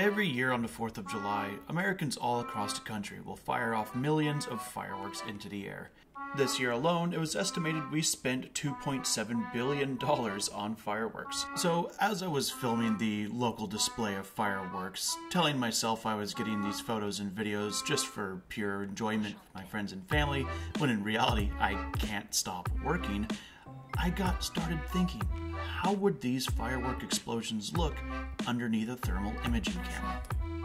Every year on the 4th of July, Americans all across the country will fire off millions of fireworks into the air. This year alone, it was estimated we spent $2.7 billion on fireworks. So, as I was filming the local display of fireworks, telling myself I was getting these photos and videos just for pure enjoyment with my friends and family, when in reality I can't stop working, I got started thinking how would these firework explosions look underneath a thermal imaging camera?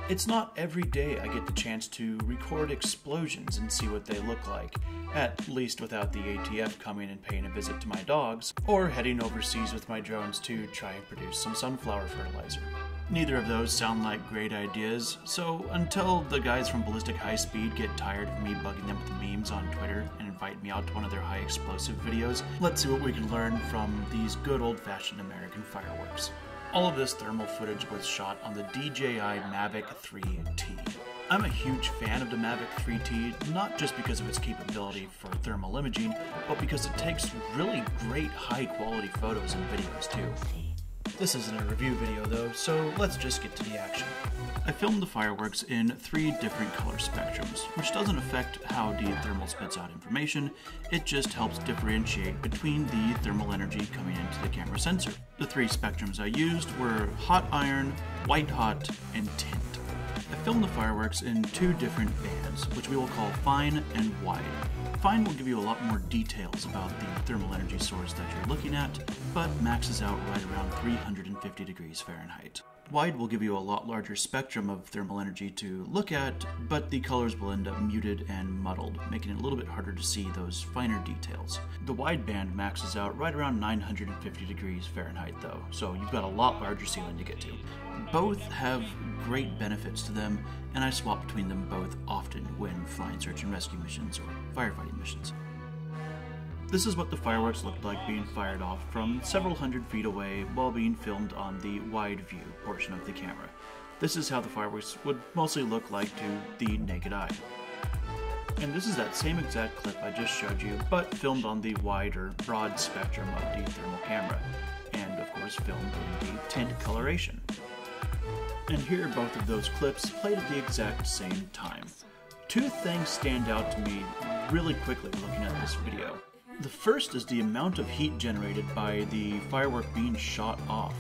It's not every day I get the chance to record explosions and see what they look like, at least without the ATF coming and paying a visit to my dogs, or heading overseas with my drones to try and produce some sunflower fertilizer. Neither of those sound like great ideas, so until the guys from Ballistic High Speed get tired of me bugging them with memes on Twitter and invite me out to one of their high explosive videos, let's see what we can learn from these good old fashioned American fireworks. All of this thermal footage was shot on the DJI Mavic 3T. I'm a huge fan of the Mavic 3T, not just because of its capability for thermal imaging, but because it takes really great high quality photos and videos too. This isn't a review video though, so let's just get to the action. I filmed the fireworks in three different color spectrums, which doesn't affect how the thermal spits out information, it just helps differentiate between the thermal energy coming into the camera sensor. The three spectrums I used were hot iron, white hot, and tint. I filmed the fireworks in two different bands, which we will call fine and wide. Fine will give you a lot more details about the thermal energy source that you're looking at, but maxes out right around 350 degrees Fahrenheit. Wide will give you a lot larger spectrum of thermal energy to look at, but the colors will end up muted and muddled, making it a little bit harder to see those finer details. The wide band maxes out right around 950 degrees Fahrenheit though, so you've got a lot larger ceiling to get to. Both have great benefits to them, and I swap between them both often when flying search and rescue missions or firefighting missions. This is what the fireworks looked like being fired off from several hundred feet away while being filmed on the wide view portion of the camera. This is how the fireworks would mostly look like to the naked eye. And this is that same exact clip I just showed you, but filmed on the wider, broad spectrum of the thermal camera, and of course filmed in the tint coloration. And here are both of those clips played at the exact same time. Two things stand out to me really quickly looking at this video. The first is the amount of heat generated by the firework being shot off.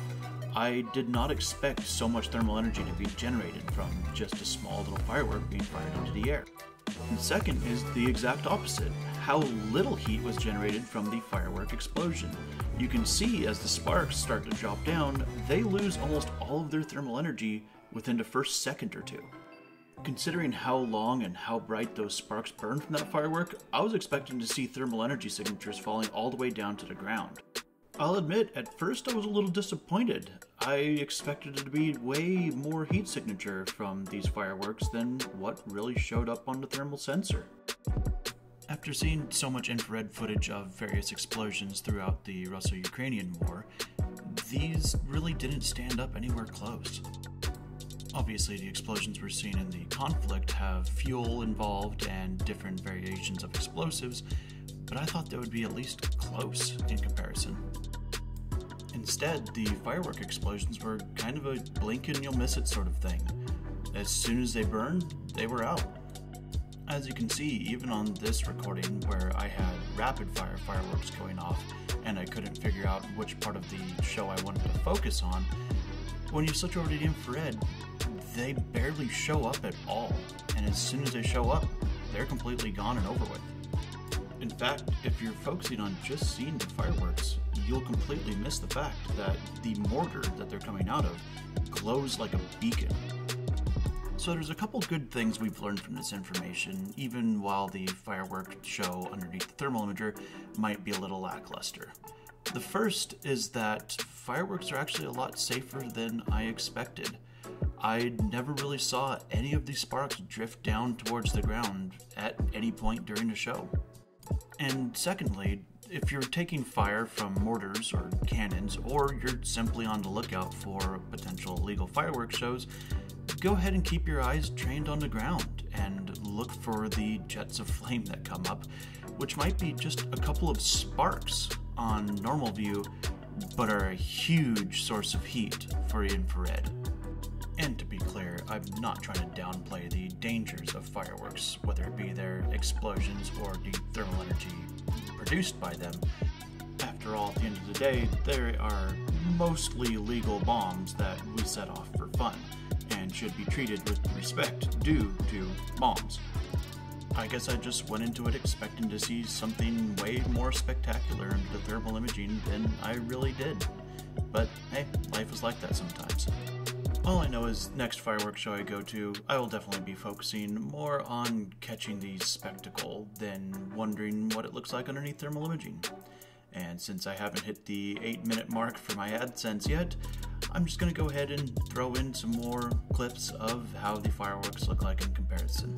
I did not expect so much thermal energy to be generated from just a small little firework being fired into the air. And second is the exact opposite how little heat was generated from the firework explosion. You can see as the sparks start to drop down, they lose almost all of their thermal energy within the first second or two. Considering how long and how bright those sparks burned from that firework, I was expecting to see thermal energy signatures falling all the way down to the ground. I'll admit, at first I was a little disappointed. I expected it to be way more heat signature from these fireworks than what really showed up on the thermal sensor. After seeing so much infrared footage of various explosions throughout the Russo Ukrainian War, these really didn't stand up anywhere close. Obviously, the explosions we're seeing in the conflict have fuel involved and different variations of explosives, but I thought they would be at least close in comparison. Instead, the firework explosions were kind of a blink and you'll miss it sort of thing. As soon as they burned, they were out. As you can see, even on this recording where I had rapid fire fireworks going off and I couldn't figure out which part of the show I wanted to focus on, when you switch over to the infrared, they barely show up at all. And as soon as they show up, they're completely gone and over with. In fact, if you're focusing on just seeing the fireworks, you'll completely miss the fact that the mortar that they're coming out of glows like a beacon. So there's a couple good things we've learned from this information, even while the firework show underneath the thermal imager might be a little lackluster. The first is that fireworks are actually a lot safer than I expected. I never really saw any of these sparks drift down towards the ground at any point during the show. And secondly, if you're taking fire from mortars or cannons, or you're simply on the lookout for potential illegal fireworks shows, go ahead and keep your eyes trained on the ground and look for the jets of flame that come up, which might be just a couple of sparks on normal view, but are a huge source of heat for infrared. And to be clear, I'm not trying to downplay the dangers of fireworks, whether it be their explosions or the thermal energy produced by them. After all, at the end of the day, they are mostly legal bombs that we set off for fun and should be treated with respect due to bombs. I guess I just went into it expecting to see something way more spectacular in the thermal imaging than I really did. But hey, life is like that sometimes. All I know is next fireworks show I go to, I will definitely be focusing more on catching the spectacle than wondering what it looks like underneath thermal imaging. And since I haven't hit the 8 minute mark for my AdSense yet, I'm just going to go ahead and throw in some more clips of how the fireworks look like in comparison.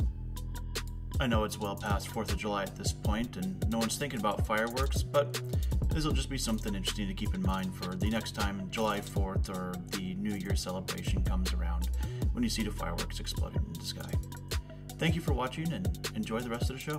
I know it's well past 4th of July at this point, and no one's thinking about fireworks, but this will just be something interesting to keep in mind for the next time July 4th or the New Year celebration comes around when you see the fireworks exploding in the sky. Thank you for watching and enjoy the rest of the show.